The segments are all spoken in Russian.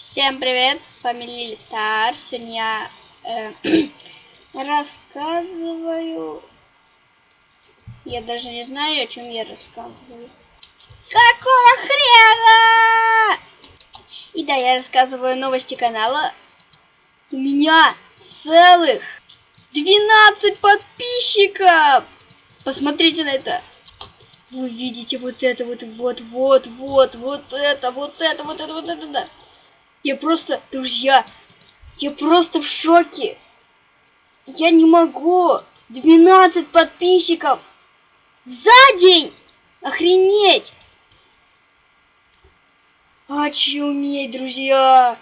Всем привет, с вами Лили Стар. Сегодня я э, рассказываю... Я даже не знаю, о чем я рассказываю. Какого хрена? И да, я рассказываю новости канала. У меня целых 12 подписчиков! Посмотрите на это. Вы видите вот это вот, вот, вот, вот, вот это, вот это, вот это, вот это, да. Я просто, друзья, я просто в шоке. Я не могу. 12 подписчиков за день. Охренеть. Очуметь, друзья.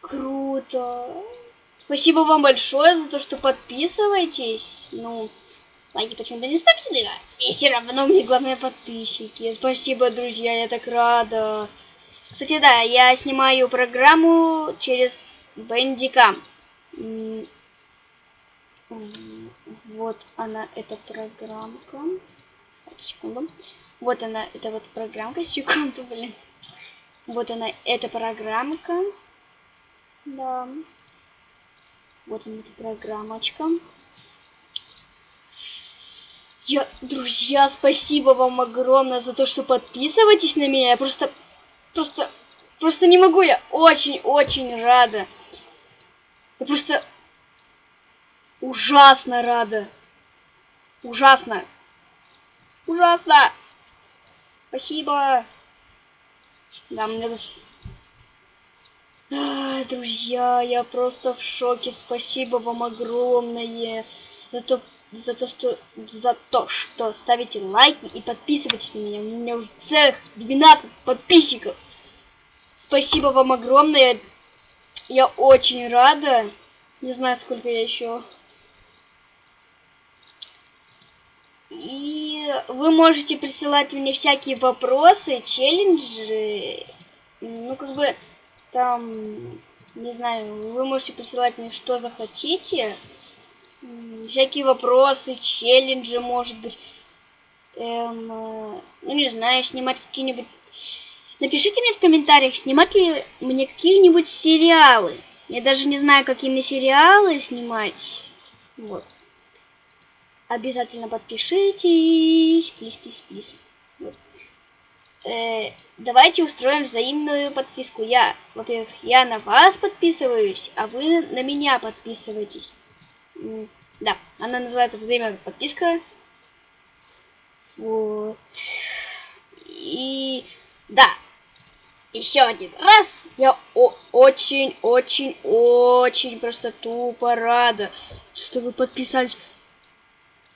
Круто. Спасибо вам большое за то, что подписываетесь. Ну, лайки почему-то не ставьте, да? И все равно мне главное подписчики. Спасибо, друзья, я так рада. Кстати, да, я снимаю программу через Бендикам. Вот она, эта программка. Секунду. Вот она, это вот программка. Секунду, блин. Вот она, эта программка. Да. Вот она, эта программочка. Я, друзья, спасибо вам огромное за то, что подписываетесь на меня. Я просто, просто, просто не могу. Я очень-очень рада. Я просто ужасно рада. Ужасно. Ужасно. Спасибо. Да, мне... А, друзья, я просто в шоке. Спасибо вам огромное за то, за то, что, за то, что ставите лайки и подписывайтесь на меня. У меня уже целых 12 подписчиков. Спасибо вам огромное. Я очень рада. Не знаю, сколько я еще. И вы можете присылать мне всякие вопросы, челленджи. Ну, как бы, там, не знаю, вы можете присылать мне что захотите всякие вопросы, челленджи, может быть. Эм, э, ну, не знаю, снимать какие-нибудь... Напишите мне в комментариях, снимать ли мне какие-нибудь сериалы. Я даже не знаю, какие мне сериалы снимать. Вот. Обязательно подпишитесь. Плиз, плиз, плиз. Вот. Э, давайте устроим взаимную подписку. Я, во-первых, я на вас подписываюсь, а вы на меня подписываетесь. Да, она называется взаимная подписка. Вот. И да, еще один раз. Я очень-очень-очень просто тупо рада, что вы подписались.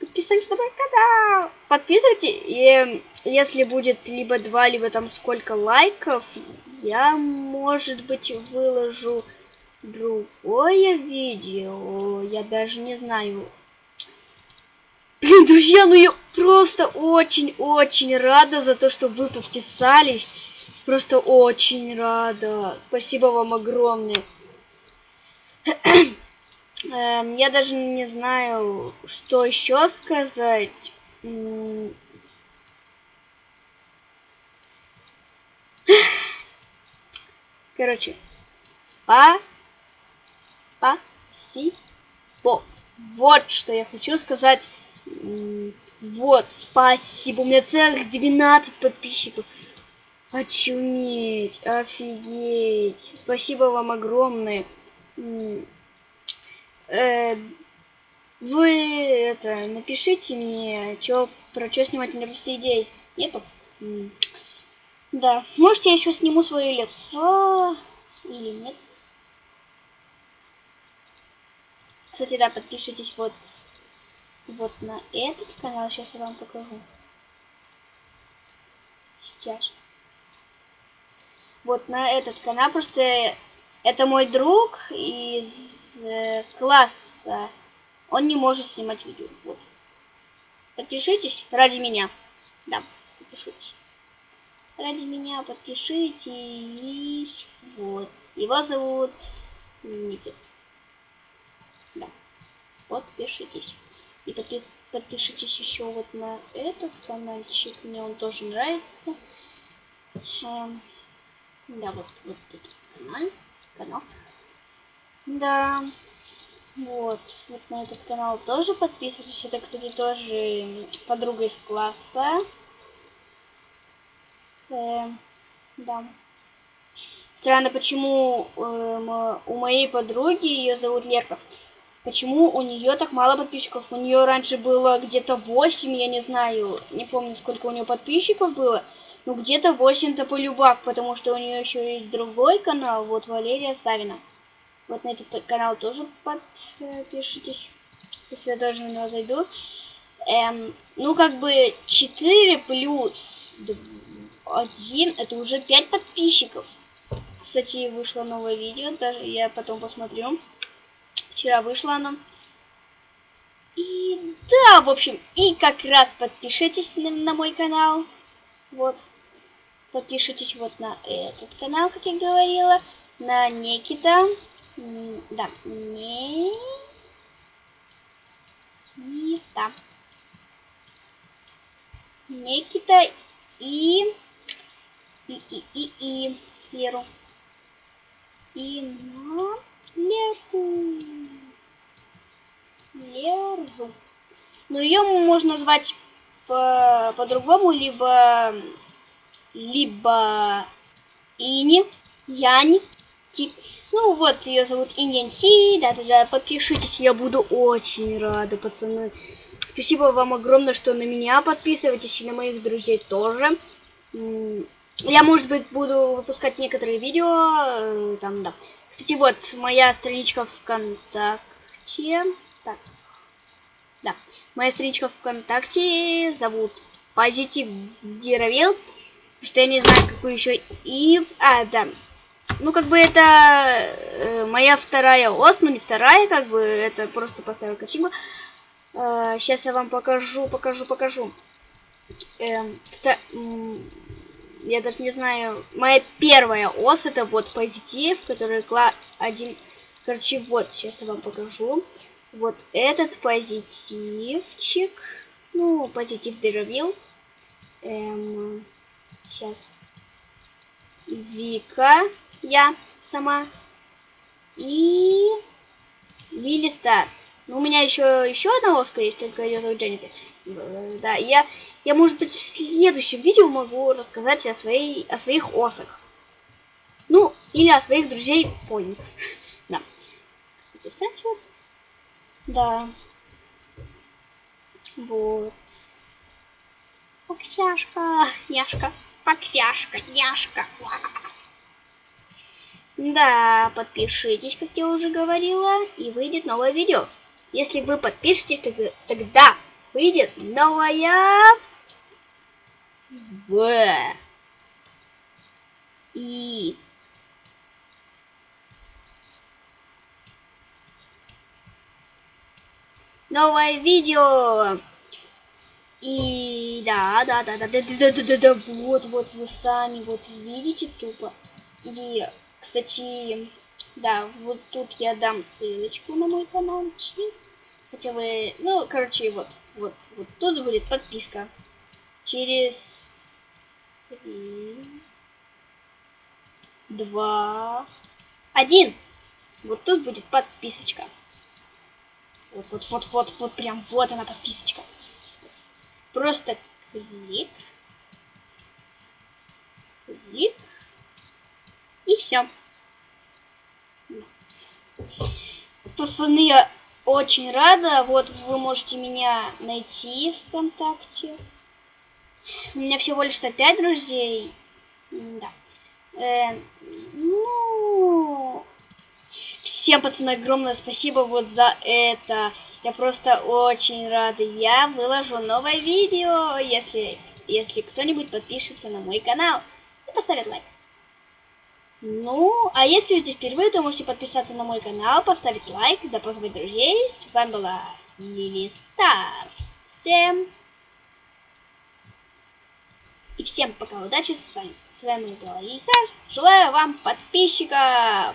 Подписались на мой канал. Подписывайте, и если будет либо два, либо там сколько лайков, я, может быть, выложу другое видео. Я даже не знаю. Блин, друзья, ну я просто очень-очень рада за то, что вы подписались. Просто очень рада. Спасибо вам огромное. Эм, я даже не знаю, что еще сказать. Короче, спа Спасибо. Вот что я хочу сказать. Вот, спасибо. У меня целых 12 подписчиков. Очуметь, офигеть. Спасибо вам огромное. Э, вы это напишите мне, чё, про что снимать, у меня просто идей нету. Да, может я еще сниму свое лицо или нет. Кстати, да, подпишитесь вот, вот на этот канал. Сейчас я вам покажу. Сейчас. Вот на этот канал. Просто это мой друг из э, класса. Он не может снимать видео. Вот. Подпишитесь ради меня. Да, подпишитесь. Ради меня подпишитесь. Вот. Его зовут Никит. Да. Подпишитесь. И подпи подпишитесь еще вот на этот каналчик. Мне он тоже нравится. Эм, да, вот, вот этот канал. канал. Да. Вот, вот на этот канал тоже подписывайтесь. Это, кстати, тоже подруга из класса. Э, да. Странно, почему э, у моей подруги, ее зовут Лерка, почему у нее так мало подписчиков? У нее раньше было где-то 8, я не знаю, не помню, сколько у нее подписчиков было. Ну, где-то 8-то полюбак, потому что у нее еще есть другой канал, вот Валерия Савина. Вот на этот канал тоже подпишитесь, если я тоже на него зайду. Эм, ну, как бы 4 плюс 1, это уже 5 подписчиков. Кстати, вышло новое видео, даже я потом посмотрю. Вчера вышло оно. И да, в общем, и как раз подпишитесь на, на мой канал. Вот. Подпишитесь вот на этот канал, как я говорила. На Некита. Да, не... Никита. Никита и... И, и, и, и Леру. И на Леру. Леру. Ну, ее можно назвать по-другому, по либо либо Ини, Яни, Ти. Ну вот, ее зовут Иньянти, да-да-да, подпишитесь, я буду очень рада, пацаны. Спасибо вам огромное, что на меня подписываетесь, и на моих друзей тоже. Я, может быть, буду выпускать некоторые видео, э, там, да. Кстати, вот, моя страничка ВКонтакте. Так, да. Моя страничка ВКонтакте зовут Позитив Диравил. Что я не знаю, какую еще и... А, да. Ну, как бы это э, моя вторая ос, ну не вторая, как бы, это просто поставил картинку. Э, сейчас я вам покажу, покажу, покажу. Э, вто... Я даже не знаю. Моя первая ос это вот позитив, который кла один. Короче, вот, сейчас я вам покажу. Вот этот позитивчик. Ну, позитив деревил. Эм, сейчас. Вика, я сама. И Лили Стар. Ну, у меня еще еще одна оска есть, только ее зовут Дженнифер. Да, я, я, может быть, в следующем видео могу рассказать о, своей, о своих осах. Ну, или о своих друзей поников. Да. Это? Да. Вот. Оксяшка, няшка. Оксяшка, няшка. Да, подпишитесь, как я уже говорила, и выйдет новое видео. Если вы подпишетесь, тогда выйдет новая В. И новое видео. И да, да, да, да, да, да, да, да, да, вот, вот вы сами вот видите тупо. И, кстати, да, вот тут я дам ссылочку на мой каналчик. Хотя вы, ну, короче, вот, вот, вот тут будет подписка. Через три, два, один. Вот тут будет подписочка. Вот, вот, вот, вот, вот, прям вот она подписочка. Просто клик, клик, и все. Пацаны, я очень рада. Вот вы можете меня найти ВКонтакте. У меня всего лишь 5 друзей. Да. Э, всем, пацаны, огромное спасибо вот за это. Я просто очень рада. Я выложу новое видео, если, если кто-нибудь подпишется на мой канал и поставит лайк. Ну, а если вы здесь впервые, то можете подписаться на мой канал, поставить лайк, да позвать друзей. С вами была Лили Стар. Всем и всем пока, удачи с вами. С вами была Лили Стар. Желаю вам подписчиков.